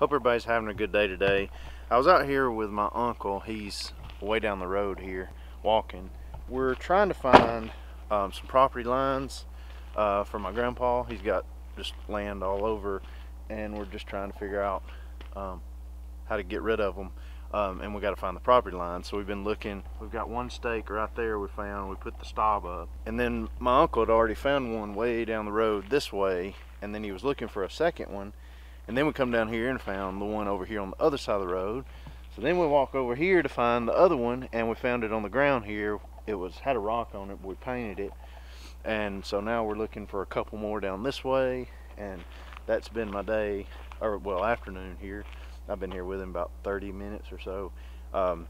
Hope everybody's having a good day today. I was out here with my uncle. He's way down the road here walking. We're trying to find um, some property lines uh, for my grandpa. He's got just land all over and we're just trying to figure out um, how to get rid of them. Um, and we got to find the property line. So we've been looking. We've got one stake right there we found. We put the stob up. And then my uncle had already found one way down the road this way. And then he was looking for a second one and then we come down here and found the one over here on the other side of the road. So then we walk over here to find the other one and we found it on the ground here. It was had a rock on it, but we painted it. And so now we're looking for a couple more down this way and that's been my day or well afternoon here. I've been here with him about 30 minutes or so. Um,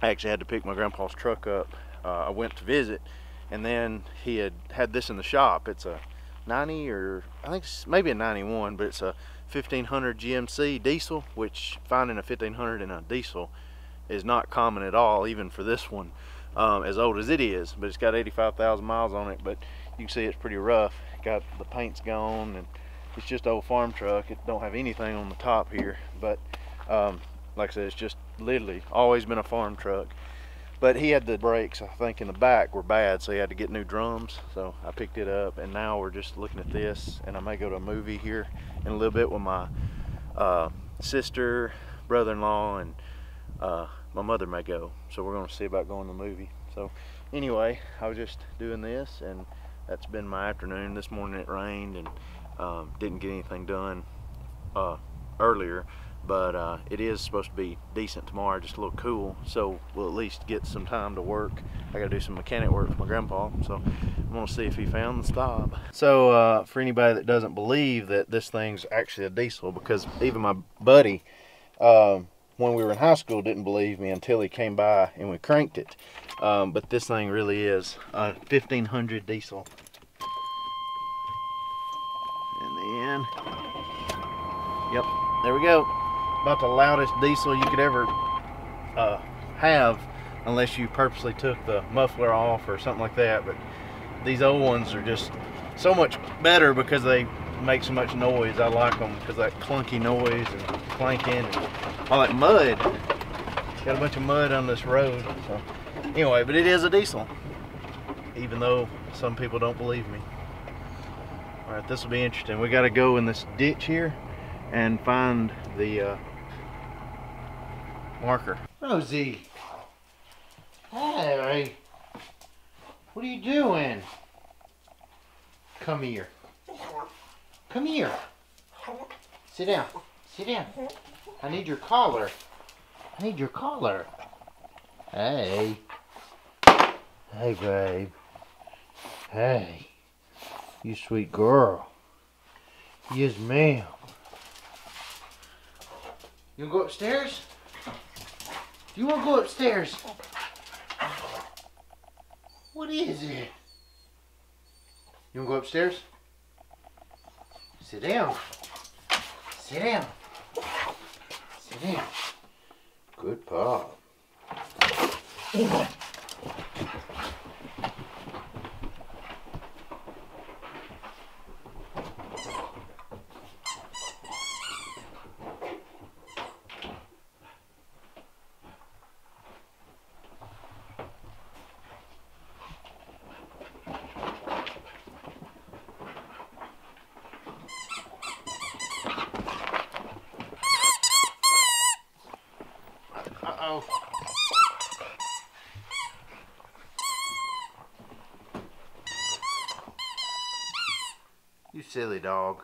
I actually had to pick my grandpa's truck up. Uh, I went to visit and then he had had this in the shop. It's a 90 or I think maybe a 91, but it's a 1500 GMC diesel, which finding a 1500 in a diesel is not common at all, even for this one, um, as old as it is. But it's got 85,000 miles on it, but you can see it's pretty rough. Got the paint's gone, and it's just old farm truck. It don't have anything on the top here, but um, like I said, it's just literally always been a farm truck. But he had the brakes, I think, in the back were bad, so he had to get new drums. So I picked it up, and now we're just looking at this, and I may go to a movie here in a little bit with my uh, sister, brother-in-law, and uh, my mother may go. So we're going to see about going to the movie. So anyway, I was just doing this, and that's been my afternoon. This morning it rained, and um, didn't get anything done uh, earlier but uh, it is supposed to be decent tomorrow, just a little cool, so we'll at least get some time to work. I gotta do some mechanic work for my grandpa, so I'm gonna see if he found the stob. So uh, for anybody that doesn't believe that this thing's actually a diesel, because even my buddy, um, when we were in high school, didn't believe me until he came by and we cranked it. Um, but this thing really is a 1500 diesel. And then, yep, there we go about the loudest diesel you could ever uh, have unless you purposely took the muffler off or something like that. But these old ones are just so much better because they make so much noise. I like them because that clunky noise and clanking and all that mud. Got a bunch of mud on this road so. Anyway but it is a diesel even though some people don't believe me. All right this will be interesting. We got to go in this ditch here and find the uh, marker. Rosie. Hey. What are you doing? Come here. Come here. Sit down. Sit down. I need your collar. I need your collar. Hey. Hey, babe. Hey. You sweet girl. Yes, ma'am. You go upstairs? You want to go upstairs? What is it? You want to go upstairs? Sit down. Sit down. Sit down. Good pop. Uh-oh. You silly dog.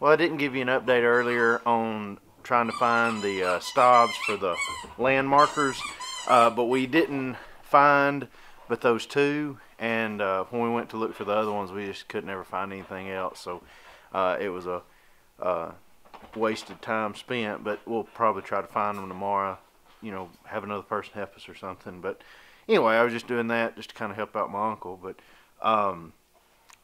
Well, I didn't give you an update earlier on trying to find the uh, stobs for the land markers, uh, but we didn't find but those two, and uh, when we went to look for the other ones, we just couldn't ever find anything else, so uh, it was a uh, wasted time spent, but we'll probably try to find them tomorrow. You know, have another person help us or something. But anyway, I was just doing that just to kind of help out my uncle. But um,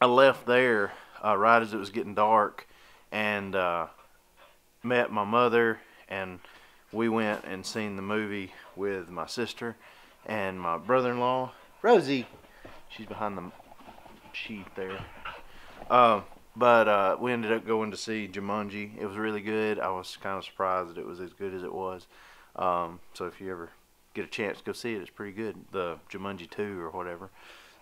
I left there uh, right as it was getting dark and uh, met my mother, and we went and seen the movie with my sister and my brother-in-law, Rosie. She's behind the sheet there. Uh, but uh, we ended up going to see Jumanji. It was really good. I was kind of surprised that it was as good as it was. Um, so if you ever get a chance to go see it, it's pretty good. The Jumanji 2 or whatever.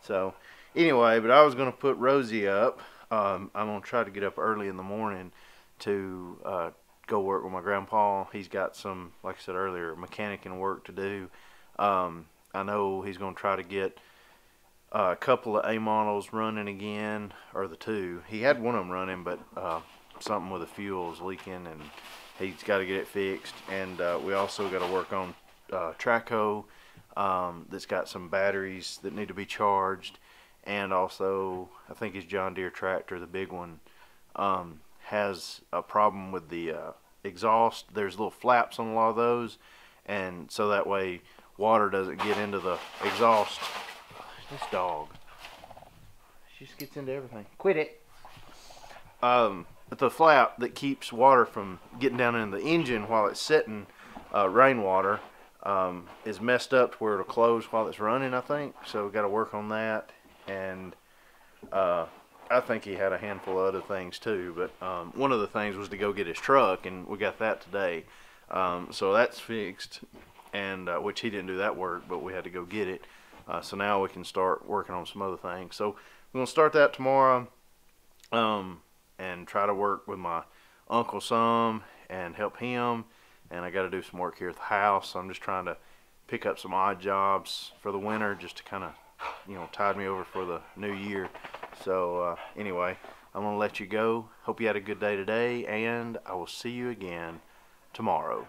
So anyway, but I was going to put Rosie up. Um, I'm going to try to get up early in the morning to uh, go work with my grandpa. He's got some, like I said earlier, mechanic and work to do. Um, I know he's going to try to get a couple of A models running again, or the two. He had one of them running, but uh, something with the fuel is leaking, and he's got to get it fixed. And uh, we also got to work on uh, Traco um, that's got some batteries that need to be charged, and also I think his John Deere tractor, the big one, um, has a problem with the uh, exhaust. There's little flaps on a lot of those, and so that way water doesn't get into the exhaust. This dog, she just gets into everything. Quit it. Um, but the flap that keeps water from getting down in the engine while it's sitting, uh, rainwater, um, is messed up to where it'll close while it's running. I think so. we've got to work on that, and uh, I think he had a handful of other things too. But um, one of the things was to go get his truck, and we got that today. Um, so that's fixed, and uh, which he didn't do that work, but we had to go get it. Uh, so now we can start working on some other things. So we're gonna start that tomorrow, um, and try to work with my uncle some and help him. And I got to do some work here at the house. So I'm just trying to pick up some odd jobs for the winter, just to kind of, you know, tide me over for the new year. So uh, anyway, I'm gonna let you go. Hope you had a good day today, and I will see you again tomorrow.